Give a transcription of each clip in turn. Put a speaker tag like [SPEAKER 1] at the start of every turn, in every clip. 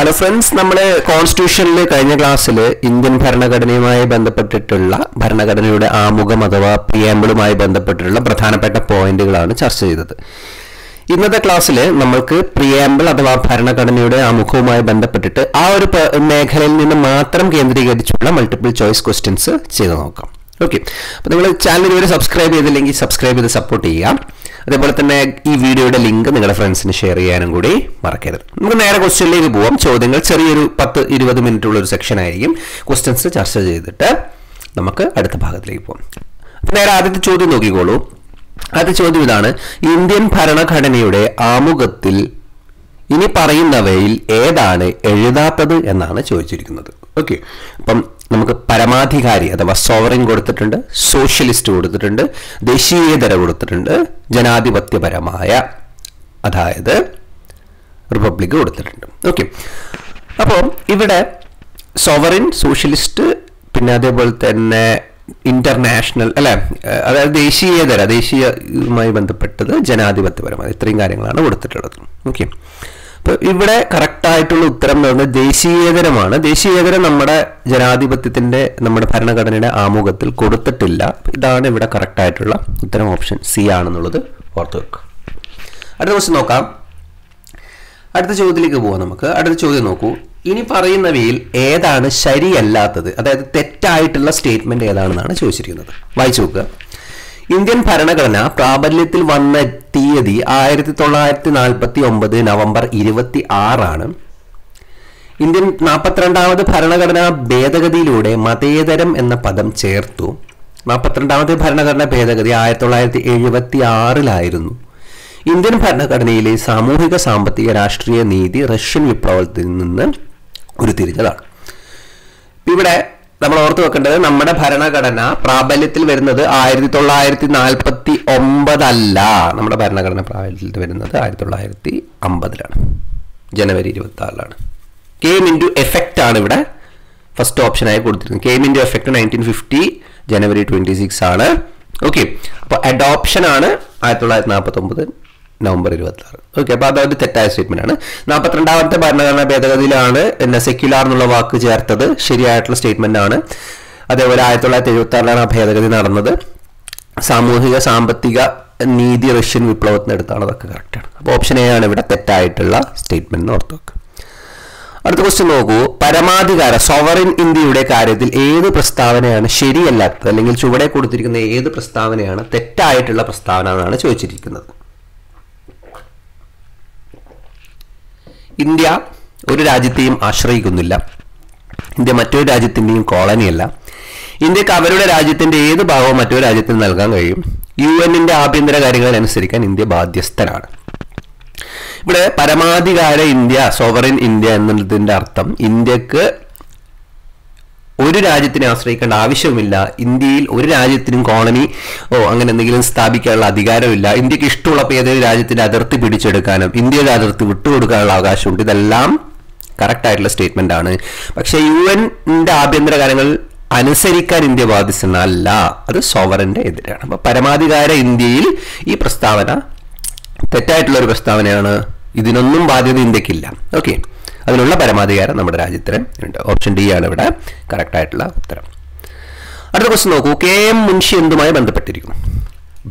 [SPEAKER 1] Hello friends നമ്മൾ കോൺസ്റ്റിറ്റ്യൂഷനിൽ കഴിഞ്ഞ ക്ലാസ്സിൽ ഇന്ത്യൻ ഭരണഘടനയുമായി ബന്ധപ്പെട്ടിട്ടുള്ള ഭരണഘടനയുടെ ആമുഖം അഥവാ പ്രിയാമ്പിളുമായി ബന്ധപ്പെട്ടിട്ടുള്ള പ്രധാനപ്പെട്ട പോയിന്റുകളാണ് ചർച്ച ചെയ്തത്. ഇന്നത്തെ ക്ലാസ്സിൽ നമ്മൾക്ക് പ്രിയാമ്പിൾ അഥവാ ഭരണഘടനയുടെ ആമുഖവുമായി ബന്ധപ്പെട്ടിട്ട് ആ ഒരു മേഖലയിൽ നിന്ന് മാത്രം കേന്ദ്രീകരിച്ചുള്ള മൾട്ടിപ്പിൾ ചോയ്സ് ക്വസ്റ്റ്യൻസ് ചെയ്തു നോക്കാം. ഓക്കെ അപ്പോൾ നിങ്ങൾ ചാനൽ ഇതുവരെ സബ്സ്ക്രൈബ് ചെയ്തില്ലെങ്കിൽ സബ്സ്ക്രൈബ് ചെയ്ത് സപ്പോർട്ട് ചെയ്യാം അതേപോലെ തന്നെ ഈ വീഡിയോയുടെ ലിങ്ക് നിങ്ങളുടെ ഫ്രണ്ട്സിന് ഷെയർ ചെയ്യാനും കൂടി മറക്കരുത്. നമുക്ക് നേരെ ക്വസ്റ്റ്യനിലേക്ക് പോവാം. ചോദ്യങ്ങൾ ചെറിയൊരു പത്ത് ഇരുപത് മിനിറ്റ് ഉള്ള ഒരു സെക്ഷൻ ആയിരിക്കും. ക്വസ്റ്റ്യൻസ് ചർച്ച ചെയ്തിട്ട് നമുക്ക് അടുത്ത ഭാഗത്തിലേക്ക് പോകാം നേരെ ആദ്യത്തെ ചോദ്യം നോക്കിക്കോളൂ. ആദ്യത്തെ ചോദ്യം ഇതാണ്. ഇന്ത്യൻ ഭരണഘടനയുടെ ആമുഖത്തിൽ ഇനി പറയുന്നവയിൽ ഏതാണ് എഴുതാത്തത് എന്നാണ് ചോദിച്ചിരിക്കുന്നത്. ഓക്കെ അപ്പം നമുക്ക് പരമാധികാരി അഥവാ സോവറിൻ കൊടുത്തിട്ടുണ്ട് സോഷ്യലിസ്റ്റ് കൊടുത്തിട്ടുണ്ട് ദേശീയതര കൊടുത്തിട്ടുണ്ട് ജനാധിപത്യപരമായ അതായത് റിപ്പബ്ലിക് കൊടുത്തിട്ടുണ്ട്. ഓക്കെ അപ്പോൾ ഇവിടെ സോവറിൻ സോഷ്യലിസ്റ്റ് പിന്നെ അതേപോലെ തന്നെ ഇന്റർനാഷണൽ അല്ലെ? അതായത് ദേശീയതര ദേശീയവുമായി ബന്ധപ്പെട്ടത് ജനാധിപത്യപരമായ. ഇത്രയും കാര്യങ്ങളാണ് കൊടുത്തിട്ടുള്ളത്. ഓക്കെ അപ്പോൾ ഇവിടെ കറക്റ്റ് ആയിട്ടുള്ള ഉത്തരം എന്ന് പറയുന്നത് ദേശീയേതരമാണ്. ദേശീയേതരം നമ്മുടെ ജനാധിപത്യത്തിന്റെ നമ്മുടെ ഭരണഘടനയുടെ ആമുഖത്തിൽ കൊടുത്തിട്ടില്ല. ഇതാണ് ഇവിടെ കറക്റ്റ് ആയിട്ടുള്ള ഉത്തരം ഓപ്ഷൻ സി ആണെന്നുള്ളത് ഓർത്ത് വെക്കുക. അടുത്ത ക്വസ്റ്റ്യൻ നോക്കാം. അടുത്ത ചോദ്യത്തിലേക്ക് പോവാം നമുക്ക്. അടുത്ത ചോദ്യം നോക്കൂ. ഇനി പറയുന്നവയിൽ ഏതാണ് ശരിയല്ലാത്തത്? അതായത് തെറ്റായിട്ടുള്ള സ്റ്റേറ്റ്മെന്റ് ഏതാണെന്നാണ് ചോദിച്ചിരിക്കുന്നത്. വായിച്ചു നോക്കുക. ഇന്ത്യൻ ഭരണഘടന പ്രാബല്യത്തിൽ വന്ന തീയതി ആയിരത്തി തൊള്ളായിരത്തി നാൽപ്പത്തി ഒമ്പത് നവംബർ ഇരുപത്തി ആറാണ് ഇന്ത്യൻ നാൽപ്പത്തിരണ്ടാമത് ഭരണഘടനാ ഭേദഗതിയിലൂടെ മതേതരം എന്ന പദം ചേർത്തു. നാൽപ്പത്തിരണ്ടാമത് ഭരണഘടനാ ഭേദഗതി ആയിരത്തി തൊള്ളായിരത്തി എഴുപത്തി ആറിലായിരുന്നു ഇന്ത്യൻ ഭരണഘടനയിലെ സാമൂഹിക സാമ്പത്തിക രാഷ്ട്രീയ നീതി റഷ്യൻ വിപ്ലവത്തിൽ നിന്ന് ഉരുത്തിരിഞ്ഞതാണ്. ഇവിടെ നമ്മൾ ഓർത്തു വെക്കേണ്ടത് നമ്മുടെ ഭരണഘടന പ്രാബല്യത്തിൽ വരുന്നത് ആയിരത്തി തൊള്ളായിരത്തി നാൽപ്പത്തി ഒമ്പതല്ല നമ്മുടെ ഭരണഘടന പ്രാബല്യത്തിൽ വരുന്നത് ആയിരത്തി തൊള്ളായിരത്തി അമ്പതിലാണ് ജനുവരി ഇരുപത്തി ആറിലാണ് കെയിം ഇന്റു എഫക്റ്റ് ആണ് ഇവിടെ ഫസ്റ്റ് ഓപ്ഷനായി കൊടുത്തിരുന്നത്. Came into effect nineteen fifty January twenty six ആണ്. ഓക്കെ അപ്പോൾ അഡോപ്ഷൻ ആണ് ആയിരത്തി തൊള്ളായിരത്തി നാൽപ്പത്തി ഒമ്പത് നവംബർ ഇരുപത്തി ആറ് ഓക്കെ അപ്പോൾ അതൊരു തെറ്റായ സ്റ്റേറ്റ്മെന്റ് ആണ്. നാൽപ്പത്തിരണ്ടാമത്തെ ഭരണഘടനാ ഭേദഗതിയിലാണ് എന്നെ സെക്യുലാർ എന്നുള്ള വാക്ക് ചേർത്തത്. ശരിയായിട്ടുള്ള സ്റ്റേറ്റ്മെന്റ് ആണ്. അതേപോലെ ആയിരത്തി തൊള്ളായിരത്തി എഴുപത്തി ആറിലാണ് ആ ഭേദഗതി നടന്നത്. സാമൂഹിക സാമ്പത്തിക നീതി റഷ്യൻ വിപ്ലവത്തിനടുത്താണ് അതൊക്കെ കറക്റ്റാണ് അപ്പോൾ ഓപ്ഷൻ എ ആണ് ഇവിടെ തെറ്റായിട്ടുള്ള സ്റ്റേറ്റ്മെന്റ് എന്ന് ഓർത്ത് വെക്കുക. അടുത്ത ക്വസ്റ്റ്യൻ നോക്കൂ. പരമാധികാര സോവറിൻ ഇന്ത്യയുടെ കാര്യത്തിൽ ഏത് പ്രസ്താവനയാണ് ശരിയല്ലാത്തത്? അല്ലെങ്കിൽ ചുവടെ കൊടുത്തിരിക്കുന്ന ഏത് പ്രസ്താവനയാണ് തെറ്റായിട്ടുള്ള പ്രസ്താവന എന്നാണ് ചോദിച്ചിരിക്കുന്നത്. ഇന്ത്യ ഒരു രാജ്യത്തെയും ആശ്രയിക്കുന്നില്ല. ഇന്ത്യ മറ്റൊരു രാജ്യത്തിന്റെയും കോളനിയല്ല. ഇന്ത്യയ്ക്ക് അവരുടെ രാജ്യത്തിന്റെ ഏത് ഭാഗവും മറ്റൊരു രാജ്യത്തിന് നൽകാൻ കഴിയും. യു എന്നിന്റെ ആഭ്യന്തര കാര്യങ്ങൾ അനുസരിക്കാൻ ഇന്ത്യ ബാധ്യസ്ഥനാണ്. ഇവിടെ പരമാധികാര ഇന്ത്യ സോവറിൻ ഇന്ത്യ എന്നതിന്റെ അർത്ഥം ഇന്ത്യയ്ക്ക് ഒരു രാജ്യത്തിനെ ആശ്രയിക്കേണ്ട ആവശ്യവുമില്ല. ഇന്ത്യയിൽ ഒരു രാജ്യത്തിനും കോളനി ഓ അങ്ങനെ എന്തെങ്കിലും സ്ഥാപിക്കാനുള്ള അധികാരമില്ല ഇന്ത്യയ്ക്ക് ഇഷ്ടമുള്ളപ്പോൾ ഏതൊരു രാജ്യത്തിന്റെ അതിർത്തി പിടിച്ചെടുക്കാനും ഇന്ത്യയുടെ അതിർത്തി വിട്ടുകൊടുക്കാനുള്ള അവകാശമുണ്ട്. ഇതെല്ലാം കറക്റ്റ് ആയിട്ടുള്ള സ്റ്റേറ്റ്മെന്റ് ആണ്. പക്ഷേ യു എന്റെ ആഭ്യന്തര കാര്യങ്ങൾ അനുസരിക്കാൻ ഇന്ത്യ ബാധിച്ചെന്നല്ല അത് സോവറിന്റെ എതിരാണ്. അപ്പൊ പരമാധികാര ഇന്ത്യയിൽ ഈ പ്രസ്താവന തെറ്റായിട്ടുള്ള ഒരു പ്രസ്താവനയാണ്. ഇതിനൊന്നും ബാധ്യത ഇന്ത്യക്കില്ല. ഓക്കെ അതിനുള്ള പരമാധികാരം നമ്മുടെ രാജ്യത്തിന് ഉണ്ട്. ഓപ്ഷൻ ഡി ആണ് ഇവിടെ കറക്റ്റ് ആയിട്ടുള്ള ഉത്തരം. അടുത്ത ക്വസ്റ്റ്യൻ നോക്കൂ. കെ എം മുൻഷി എന്തുമായി ബന്ധപ്പെട്ടിരിക്കുന്നു?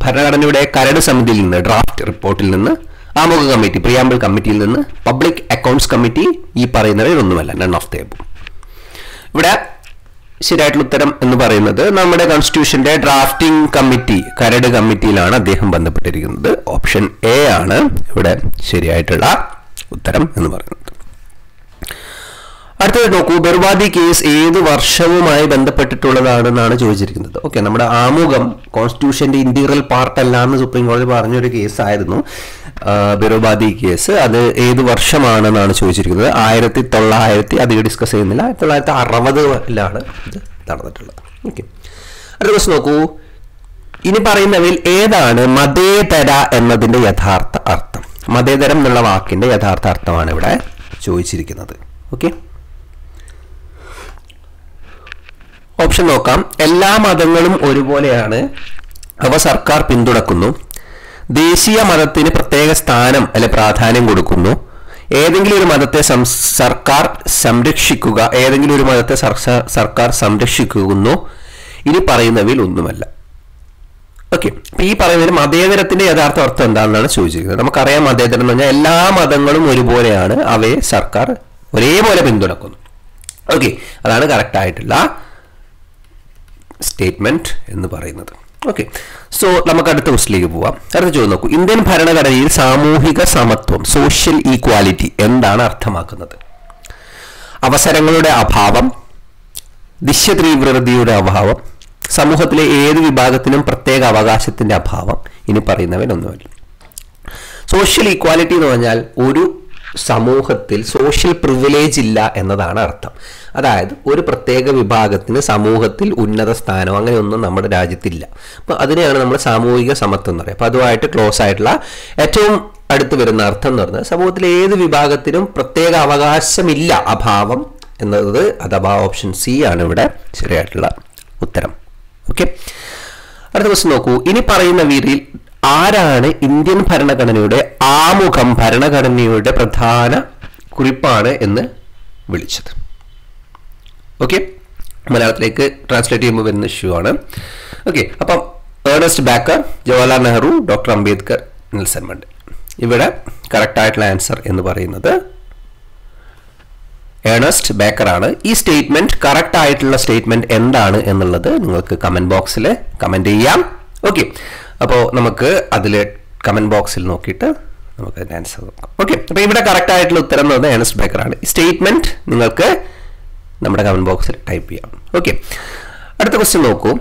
[SPEAKER 1] ഭരണഘടനയുടെ കരട് സമിതിയിൽ നിന്ന് ഡ്രാഫ്റ്റ് റിപ്പോർട്ടിൽ നിന്ന് ആമുഖ കമ്മിറ്റി പ്രിയാമ്പിൾ കമ്മിറ്റിയിൽ നിന്ന് പബ്ലിക് അക്കൗണ്ട്സ് കമ്മിറ്റി ഈ പറയുന്നവയിൽ ഒന്നുമല്ല നൺ ഓഫ് ദ ഇവിടെ ശരിയായിട്ടുള്ള ഉത്തരം എന്ന് പറയുന്നത് നമ്മുടെ കോൺസ്റ്റിറ്റ്യൂഷന്റെ ഡ്രാഫ്റ്റിംഗ് കമ്മിറ്റി കരട് കമ്മിറ്റിയിലാണ് അദ്ദേഹം ബന്ധപ്പെട്ടിരിക്കുന്നത്. ഓപ്ഷൻ എ ആണ് ഇവിടെ ശരിയായിട്ടുള്ള ഉത്തരം എന്ന് പറയുന്നത്. അടുത്തത് നോക്കൂ ബർവാദി കേസ് ഏത് വർഷവുമായി ബന്ധപ്പെട്ടിട്ടുള്ളതാണെന്നാണ് ചോദിച്ചിരിക്കുന്നത്. ഓക്കെ നമ്മുടെ ആമുഖം കോൺസ്റ്റിറ്റ്യൂഷന്റെ ഇന്റീരിയൽ അല്ല എന്ന് സുപ്രീം കോടതി പറഞ്ഞൊരു കേസായിരുന്നു. ബിറുബാദി കേസ്. അത് ഏത് വർഷമാണെന്നാണ് ചോദിച്ചിരിക്കുന്നത്. ആയിരത്തി തൊള്ളായിരത്തി അധികം ഡിസ്കസ് ചെയ്യുന്നില്ല. ആയിരത്തി തൊള്ളായിരത്തി അറുപതിലാണ് ഇത് നടന്നിട്ടുള്ളത്. ഓക്കെ അടുത്ത ക്വസ്റ്റ് നോക്കൂ. ഇനി പറയുന്നവയിൽ ഏതാണ് മതേതര എന്നതിന്റെ യഥാർത്ഥ അർത്ഥം? മതേതരം എന്നുള്ള വാക്കിന്റെ യഥാർത്ഥ അർത്ഥമാണ് ഇവിടെ ചോദിച്ചിരിക്കുന്നത്. ഓക്കെ ഓപ്ഷൻ നോക്കാം. എല്ലാ മതങ്ങളും ഒരുപോലെയാണ്. അവ സർക്കാർ പിന്തുണക്കുന്നു. ദേശീയ മതത്തിന് പ്രത്യേക സ്ഥാനം അല്ലെ പ്രാധാന്യം കൊടുക്കുന്നു. ഏതെങ്കിലും ഒരു മതത്തെ സർക്കാർ സംരക്ഷിക്കുക ഏതെങ്കിലും ഒരു മതത്തെ സർക്കാർ സംരക്ഷിക്കുന്നു. ഇനി പറയുന്നവയിൽ ഒന്നുമല്ല. ഓക്കെ അപ്പൊ ഈ പറയുന്നതിന് മതേതരത്തിന്റെ യഥാർത്ഥ അർത്ഥം എന്താണെന്നാണ് ചോദിച്ചിരിക്കുന്നത്. നമുക്കറിയാം മതേതരം എന്ന് പറഞ്ഞാൽ എല്ലാ മതങ്ങളും ഒരുപോലെയാണ്. അവയെ സർക്കാർ ഒരേപോലെ പിന്തുണക്കുന്നു. ഓക്കെ അതാണ് കറക്റ്റ് ആയിട്ടുള്ള സ്റ്റേറ്റ്മെന്റ് എന്ന് പറയുന്നത്. ഓക്കെ സോ നമുക്ക് അടുത്ത ക്വസ്റ്റിലേക്ക് പോവാം. അടുത്ത ചോദ്യം നോക്കൂ. ഇന്ത്യൻ ഭരണഘടനയിൽ സാമൂഹിക സമത്വം സോഷ്യൽ ഈക്വാലിറ്റി എന്താണ് അർത്ഥമാക്കുന്നത്? അവസരങ്ങളുടെ അഭാവം ദിശ്യതീവ്രതയുടെ അഭാവം സമൂഹത്തിലെ ഏത് വിഭാഗത്തിനും പ്രത്യേക അവകാശത്തിന്റെ അഭാവം ഇനി പറയുന്നവനൊന്നുമില്ല സോഷ്യൽ ഈക്വാലിറ്റി എന്ന് പറഞ്ഞാൽ ഒരു സമൂഹത്തിൽ സോഷ്യൽ പ്രിവിലേജ് ഇല്ല എന്നതാണ് അർത്ഥം. അതായത് ഒരു പ്രത്യേക വിഭാഗത്തിന് സമൂഹത്തിൽ ഉന്നത സ്ഥാനം അങ്ങനെയൊന്നും നമ്മുടെ രാജ്യത്തില്ല. അപ്പോൾ അതിനെയാണ് നമ്മൾ സാമൂഹിക സമത്വം എന്ന് പറയുക. അപ്പോൾ അതുമായിട്ട് ക്ലോസ് ആയിട്ടുള്ള ഏറ്റവും അടുത്ത് വരുന്ന അർത്ഥം എന്ന് പറഞ്ഞാൽ സമൂഹത്തിലെ ഏത് വിഭാഗത്തിനും പ്രത്യേക അവകാശമില്ല അഭാവം എന്നത് അഥവാ ഓപ്ഷൻ സി ആണ് ഇവിടെ ശരിയായിട്ടുള്ള ഉത്തരം. ഓക്കെ അടുത്ത ക്വസ്റ്റ്യൻ നോക്കൂ. ഇനി പറയുന്ന വീതിയിൽ ആരാണ് ഇന്ത്യൻ ഭരണഘടനയുടെ ആമുഖം ഭരണഘടനയുടെ പ്രധാന കുറിപ്പാണ് എന്ന് വിളിച്ചത്. ഓക്കെ മലയാളത്തിലേക്ക് ട്രാൻസ്ലേറ്റ് ചെയ്യുമ്പോൾ വരുന്ന ഇഷ്യൂ ആണ്. ഓക്കെ അപ്പം Ernest Barker Jawaharlal Nehru doctor Ambedkar Nelson Mandela ഇവിടെ കറക്റ്റായിട്ടുള്ള ആൻസർ എന്ന് പറയുന്നത് ഏണസ്റ്റ് ബേക്കറാണ് ഈ സ്റ്റേറ്റ്മെന്റ് കറക്റ്റ് ആയിട്ടുള്ള സ്റ്റേറ്റ്മെന്റ് എന്താണ് എന്നുള്ളത് നിങ്ങൾക്ക് കമന്റ് ബോക്സിൽ കമന്റ് ചെയ്യാം. ഓക്കെ അപ്പോൾ നമുക്ക് അതിൽ കമന്റ് ബോക്സിൽ നോക്കിയിട്ട് നമുക്ക് അതിന്റെ ആൻസർ നോക്കാം. ഓക്കെ അപ്പോൾ ഇവിടെ കറക്റ്റ് ആയിട്ടുള്ള ഉത്തരം എന്ന് പറഞ്ഞാൽ ഏണസ്റ്റ് ബേക്കറാണ് സ്റ്റേറ്റ്മെന്റ് നിങ്ങൾക്ക് നമ്മുടെ കമന്റ് ബോക്സിൽ ടൈപ്പ് ചെയ്യാം. ഓക്കെ അടുത്ത ക്വസ്റ്റ്യൻ നോക്കൂ.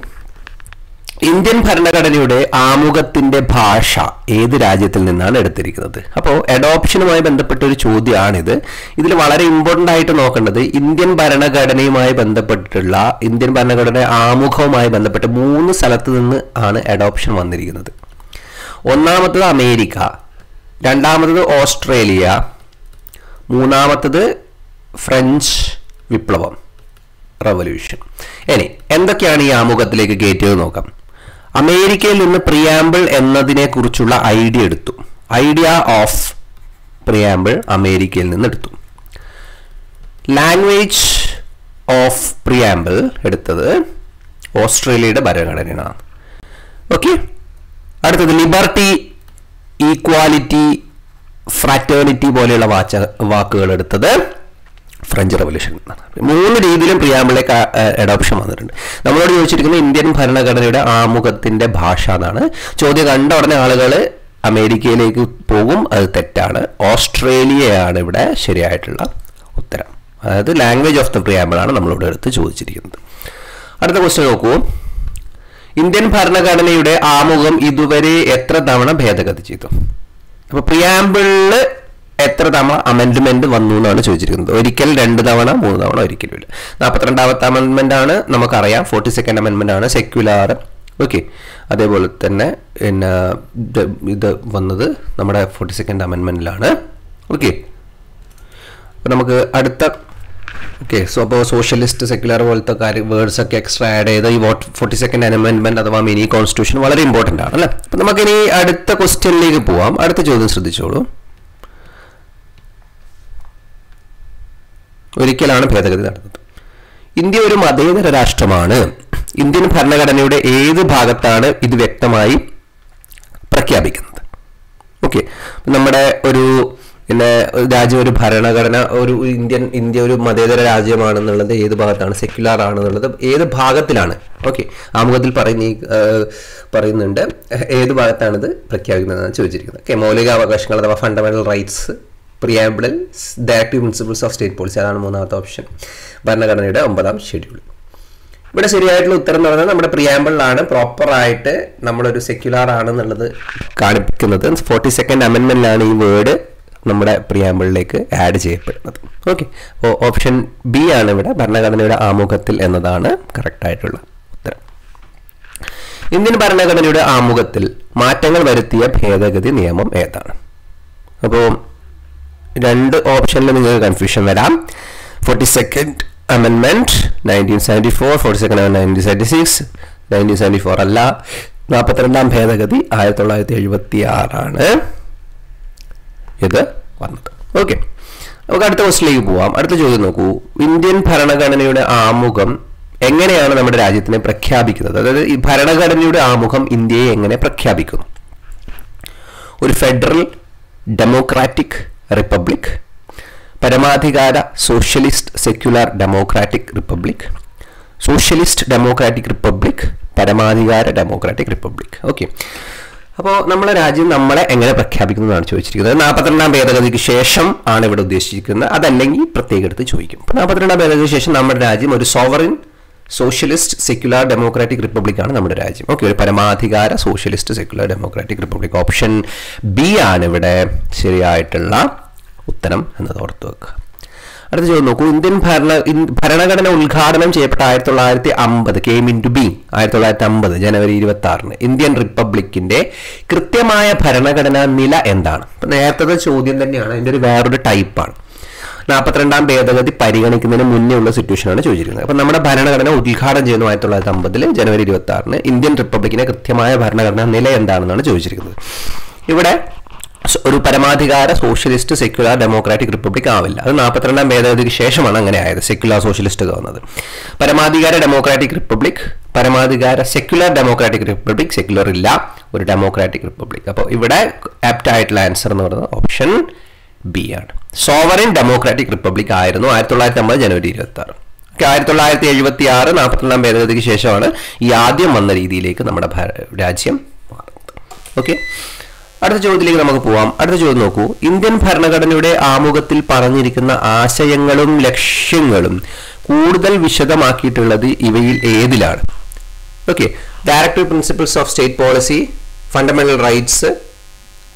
[SPEAKER 1] ഇന്ത്യൻ ഭരണഘടനയുടെ ആമുഖത്തിന്റെ ഭാഷ ഏത് രാജ്യത്തിൽ നിന്നാണ് എടുത്തിരിക്കുന്നത്? അപ്പോൾ അഡോപ്ഷനുമായി ബന്ധപ്പെട്ട ഒരു ചോദ്യമാണിത്. ഇതിൽ വളരെ ഇമ്പോർട്ടന്റ് ആയിട്ട് നോക്കേണ്ടത് ഇന്ത്യൻ ഭരണഘടനയുമായി ബന്ധപ്പെട്ടിട്ടുള്ള ഇന്ത്യൻ ഭരണഘടന ആമുഖവുമായി ബന്ധപ്പെട്ട് മൂന്ന് സ്ഥലത്ത് നിന്ന് ആണ് അഡോപ്ഷൻ വന്നിരിക്കുന്നത്. ഒന്നാമത്തത് അമേരിക്ക രണ്ടാമത്തത് ഓസ്ട്രേലിയ മൂന്നാമത്തത് ഫ്രഞ്ച് വിപ്ലവം. റവല്യൂഷൻ ഇനി എന്തൊക്കെയാണ് ഈ ആമുഖത്തിലേക്ക് കയറ്റിയത് നോക്കാം. അമേരിക്കയിൽ നിന്ന് പ്രിയാമ്പിൾ എന്നതിനെക്കുറിച്ചുള്ള ഐഡിയ എടുത്തു. ഐഡിയ ഓഫ് പ്രിയാമ്പിൾ അമേരിക്കയിൽ നിന്ന് എടുത്തു. ലാംഗ്വേജ് ഓഫ് പ്രിയാമ്പിൾ എടുത്തത് ഓസ്ട്രേലിയയുടെ ഭരണഘടനയാണ്. ഓക്കെ അടുത്തത് ലിബർട്ടി ഈക്വാലിറ്റി ഫ്രാറ്റേണിറ്റി പോലെയുള്ള വാച്ച വാക്കുകൾ എടുത്തത് ഫ്രഞ്ച് റവല്യൂഷൻ മൂന്ന് രീതിയിലും പ്രിയാമ്പിളെ അഡോപ്ഷൻ വന്നിട്ടുണ്ട്. നമ്മളോട് ചോദിച്ചിരിക്കുന്നത് ഇന്ത്യൻ ഭരണഘടനയുടെ ആമുഖത്തിന്റെ ഭാഷ എന്നാണ്. ചോദ്യം കണ്ട ഉടനെ ആളുകൾ അമേരിക്കയിലേക്ക് പോകും. അത് തെറ്റാണ്. ഓസ്ട്രേലിയയാണ് ഇവിടെ ശരിയായിട്ടുള്ള ഉത്തരം. അതായത് ലാംഗ്വേജ് ഓഫ് ദ പ്രിയാമ്പിളാണ് നമ്മളിവിടെ എടുത്ത് ചോദിച്ചിരിക്കുന്നത്. അടുത്ത ക്വസ്റ്റ്യൻ നോക്കൂ. ഇന്ത്യൻ ഭരണഘടനയുടെ ആമുഖം ഇതുവരെ എത്ര തവണ ഭേദഗതി ചെയ്തു? അപ്പോൾ പ്രിയാമ്പിളിൽ എത്ര തവണ അമെൻഡ്മെന്റ് വന്നു എന്നാണ് ചോദിച്ചിരിക്കുന്നത്? ഒരിക്കൽ രണ്ട് തവണ മൂന്ന് തവണ ഒരിക്കലും ഇല്ല. നാൽപ്പത്തിരണ്ടാമത്തെ അമെൻഡ്മെന്റ് ആണ് നമുക്കറിയാം. ഫോർട്ടി സെക്കൻഡ് അമെൻഡ്മെന്റ് ആണ്. സെക്യുലാർ ഓക്കെ അതേപോലെ തന്നെ പിന്നെ ഇത് വന്നത് നമ്മുടെ ഫോർട്ടി സെക്കൻഡ് അമെൻഡ്മെന്റിലാണ് ഓക്കെ അപ്പോൾ നമുക്ക് അടുത്ത ഓക്കെ സോ അപ്പോൾ സോഷ്യലിസ്റ്റ് സെക്യുലർ പോലത്തെ കാര്യം വേർഡ്സ് ഒക്കെ എക്സ്ട്രാ ആഡ് ചെയ്ത് ഈ വോട്ട് ഫോർട്ടി സെക്കൻഡ് അമെൻമെന്റ് അഥവാ മിനി കോൺസ്റ്റിറ്റ്യൂഷൻ വളരെ ഇമ്പോർട്ടന്റ് ആണ് അല്ലേ? അപ്പം നമുക്കിനി അടുത്ത ക്വസ്റ്റ്യനിലേക്ക് പോവാം. അടുത്ത ചോദ്യം ശ്രദ്ധിച്ചോളൂ. ഒരിക്കലാണ് ഭേദഗതി നടന്നത്. ഇന്ത്യ ഒരു മതേതര രാഷ്ട്രമാണ്. ഇന്ത്യൻ ഭരണഘടനയുടെ ഏത് ഭാഗത്താണ് ഇത് വ്യക്തമായി പ്രഖ്യാപിക്കുന്നത്. ഓക്കെ നമ്മുടെ ഒരു പിന്നെ രാജ്യം ഒരു ഭരണഘടന ഒരു ഇന്ത്യൻ ഇന്ത്യ ഒരു മതേതര രാജ്യമാണെന്നുള്ളത് ഏത് ഭാഗത്താണ്? സെക്യുലർ ആണെന്നുള്ളത് ഏത് ഭാഗത്തിലാണ്? ഓക്കെ ആമുഖത്തിൽ പറയുന്ന പറയുന്നുണ്ട്. ഏത് ഭാഗത്താണിത് പ്രഖ്യാപിക്കുന്നതെന്ന് ചോദിച്ചിരിക്കുന്നത്. ഓക്കെ മൗലികാവകാശങ്ങൾ അഥവാ fundamental rights പ്രിയാമ്പിളിൽ directive principles of state policy അതാണ് മൂന്നാമത്തെ ഓപ്ഷൻ ഭരണഘടനയുടെ ഒമ്പതാം ഷെഡ്യൂൾ ഇവിടെ ശരിയായിട്ടുള്ള ഉത്തരം എന്ന് പറഞ്ഞാൽ നമ്മുടെ പ്രിയാമ്പിളിലാണ് പ്രോപ്പറായിട്ട് നമ്മളൊരു സെക്യുലാർ ആണെന്നുള്ളത് കാണിപ്പിക്കുന്നത് ഫോർട്ടി സെക്കൻഡ് അമെൻമെന്റിലാണ് ഈ വേർഡ് നമ്മുടെ പ്രിയാമ്പിളിലേക്ക് ആഡ് ചെയ്യപ്പെടുന്നത്. ഓക്കെ അപ്പോൾ ഓപ്ഷൻ ബി ആണ് ഇവിടെ ഭരണഘടനയുടെ ആമുഖത്തിൽ എന്നതാണ് കറക്റ്റായിട്ടുള്ള ഉത്തരം. ഇന്ത്യൻ ഭരണഘടനയുടെ ആമുഖത്തിൽ മാറ്റങ്ങൾ വരുത്തിയ ഭേദഗതി നിയമം ഏതാണ്? അപ്പോൾ രണ്ട് ഓപ്ഷനിൽ നിങ്ങൾക്ക് കൺഫ്യൂഷൻ വരാം. Forty second അമെൻമെന്റ് nineteen seventy four forty second nineteen seventy six nineteen seventy four അല്ല. നാൽപ്പത്തിരണ്ടാം ഭേദഗതി ആയിരത്തി തൊള്ളായിരത്തി എഴുപത്തി ആറാണ് ഇത് വന്നത്. ഓക്കെ നമുക്ക് അടുത്ത ക്വസ്റ്റിലേക്ക് പോവാം. അടുത്ത ചോദ്യം നോക്കൂ. ഇന്ത്യൻ ഭരണഘടനയുടെ ആമുഖം എങ്ങനെയാണ് നമ്മുടെ രാജ്യത്തിനെ പ്രഖ്യാപിക്കുന്നത്? അതായത് ഈ ഭരണഘടനയുടെ ആമുഖം ഇന്ത്യയെ എങ്ങനെ പ്രഖ്യാപിക്കുന്നു? ഒരു ഫെഡറൽ ഡെമോക്രാറ്റിക് റിപ്പബ്ലിക് പരമാധികാര socialist secular democratic republic socialist democratic republic പരമാധികാര ഡെമോക്രാറ്റിക് റിപ്പബ്ലിക് ഓക്കെ അപ്പോൾ നമ്മുടെ രാജ്യം നമ്മളെ എങ്ങനെ പ്രഖ്യാപിക്കുന്നതാണ് ചോദിച്ചിരിക്കുന്നത്? നാൽപ്പത്തിരണ്ടാം ഭേദഗതിക്ക് ശേഷം ആണ് ഇവിടെ ഉദ്ദേശിച്ചിരിക്കുന്നത്. അതല്ലെങ്കിൽ പ്രത്യേകം എടുത്ത് ചോദിക്കും. നാൽപ്പത്തിരണ്ടാം ഭേദഗതിക്ക് ശേഷം നമ്മുടെ രാജ്യം ഒരു sovereign socialist secular democratic republic ആണ് നമ്മുടെ രാജ്യം. ഓക്കെ ഒരു പരമാധികാര socialist secular democratic republic option B ആണ് ഇവിടെ ശരിയായിട്ടുള്ള ഉത്തരം എന്നത് ഓർത്തു വെക്കുക. അടുത്ത ചോദ്യം നോക്കൂ. ഇന്ത്യൻ ഭരണ ഭരണഘടന ഉദ്ഘാടനം ചെയ്യപ്പെട്ട ആയിരത്തി തൊള്ളായിരത്തി അമ്പത് കെയിം ഇൻ ടു ബി ആയിരത്തി തൊള്ളായിരത്തി അമ്പത് ജനുവരി ഇരുപത്തി ആറിന് ഇന്ത്യൻ റിപ്പബ്ലിക്കിന്റെ കൃത്യമായ ഭരണഘടനാ നില എന്താണ്? നേരത്തെ ചോദ്യം തന്നെയാണ്. അതിന്റെ ഒരു വേറൊരു ടൈപ്പാണ് നാൽപ്പത്തിരണ്ടാം ഭേദഗതി പരിഗണിക്കുന്നതിന് മുന്നേ ഉള്ള സിറ്റുവേഷനാണ് ചോദിച്ചിരിക്കുന്നത്. അപ്പോൾ നമ്മുടെ ഭരണഘടന ഉദ്ഘാടനം ചെയ്യുന്ന ആയിരത്തി തൊള്ളായിരത്തി അമ്പതിൽ ജനുവരി ഇരുപത്തി ആറിന് ഇന്ത്യൻ റിപ്പബ്ലിക്കിന്റെ കൃത്യമായ ഭരണഘടന നില എന്താണെന്നാണ് ചോദിച്ചിരിക്കുന്നത്. ഇവിടെ ഒരു പരമാധികാര സോഷ്യലിസ്റ്റ് സെക്യുലർ ഡെമോക്രാറ്റിക് റിപ്പബ്ലിക് ആവില്ല. അത് നാൽപ്പത്തിരണ്ടാം ഭേദഗതിക്ക് ശേഷമാണ് അങ്ങനെ ആയത് സെക്യുലർ സോഷ്യലിസ്റ്റ് വന്നത്. പരമാധികാര ഡെമോക്രാറ്റിക് റിപ്പബ്ലിക് പരമാധികാര സെക്യുലർ ഡെമോക്രാറ്റിക് റിപ്പബ്ലിക് സെക്യുലർ ഇല്ല ഒരു ഡെമോക്രാറ്റിക് റിപ്പബ്ലിക്. അപ്പോൾ ഇവിടെ ആപ്റ്റ് ആയിട്ടുള്ള ആൻസർ എന്ന് പറയുന്നത് ഓപ്ഷൻ ബി ആണ്. സോവറിൻ ഡെമോക്രാറ്റിക് റിപ്പബ്ലിക് ആയിരുന്നു ആയിരത്തി തൊള്ളായിരത്തി അമ്പത് ജനുവരി ഇരുപത്തി ആറ് ആയിരത്തി തൊള്ളായിരത്തി എഴുപത്തി ആറ് നാൽപ്പത്തിരണ്ടാം ഭേദഗതിക്ക് ശേഷമാണ് ഈ ആദ്യം വന്ന രീതിയിലേക്ക് നമ്മുടെ രാജ്യം മാറുന്നത്. ഓക്കെ അടുത്ത ചോദ്യത്തിലേക്ക് നമുക്ക് പോവാം. അടുത്ത ചോദ്യം നോക്കൂ. ഇന്ത്യൻ ഭരണഘടനയുടെ ആമുഖത്തിൽ പറഞ്ഞിരിക്കുന്ന ആശയങ്ങളും ലക്ഷ്യങ്ങളും കൂടുതൽ വിശദമാക്കിയിട്ടുള്ളത് ഇവയിൽ ഏതിലാണ്? Okay directive principles of state policy fundamental rights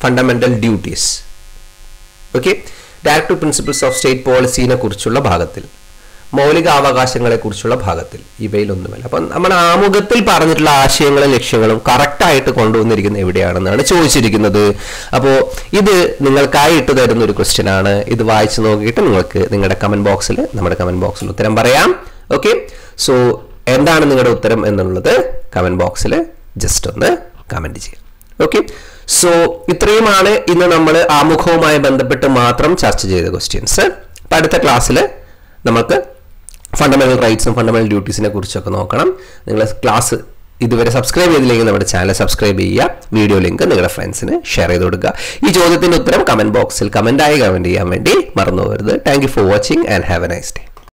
[SPEAKER 1] fundamental duties okay directive principles of state പോളിസിനെ കുറിച്ചുള്ള ഭാഗത്തിൽ. മൗലികാവകാശങ്ങളെക്കുറിച്ചുള്ള ഭാഗത്തിൽ. ഇവയിലൊന്നുമല്ല. അപ്പം നമ്മൾ ആമുഖത്തിൽ പറഞ്ഞിട്ടുള്ള ആശയങ്ങളും ലക്ഷ്യങ്ങളും കറക്റ്റായിട്ട് കൊണ്ടുവന്നിരിക്കുന്നത് എവിടെയാണെന്നാണ് ചോദിച്ചിരിക്കുന്നത്. അപ്പോൾ ഇത് നിങ്ങൾക്കായി ഇട്ട് തരുന്ന ഒരു ക്വസ്റ്റ്യൻ ആണ് ഇത് വായിച്ചു നോക്കിയിട്ട് നിങ്ങൾക്ക് നിങ്ങളുടെ കമന്റ് ബോക്സിൽ നമ്മുടെ കമന്റ് ബോക്സിൽ ഉത്തരം പറയാം. ഓക്കെ സോ എന്താണ് നിങ്ങളുടെ ഉത്തരം എന്നുള്ളത് കമന്റ് ബോക്സിൽ ജസ്റ്റ് ഒന്ന് കമന്റ് ചെയ്യാം ഓക്കെ സോ ഇത്രയുമാണ് ഇന്ന് നമ്മൾ ആമുഖവുമായി ബന്ധപ്പെട്ട് മാത്രം ചർച്ച ചെയ്ത ക്വസ്റ്റ്യൻസ് അപ്പം അടുത്ത ക്ലാസ്സിൽ നമുക്ക് ഫണ്ടമെന്റൽ റൈറ്റ്സും ഫണ്ടമെന്റൽ ഡ്യൂട്ടീസിനെ കുറിച്ചൊക്കെ നോക്കണം. നിങ്ങൾ ക്ലാസ് ഇതുവരെ സബ്സ്ക്രൈബ് ചെയ്തില്ലെങ്കിൽ നമ്മുടെ ചാനൽ സബ്സ്ക്രൈബ് ചെയ്യുക. വീഡിയോ ലിങ്ക് നിങ്ങളുടെ ഫ്രണ്ട്സിന് ഷെയർ ചെയ്ത് കൊടുക്കുക. ഈ ചോദ്യത്തിന്റെ ഉത്തരം കമന്റ് ബോക്സിൽ കമന്റായി കമന്റ് ചെയ്യാൻ വേണ്ടി മറന്നു പോകരുത്. Thank you for watching and have a nice day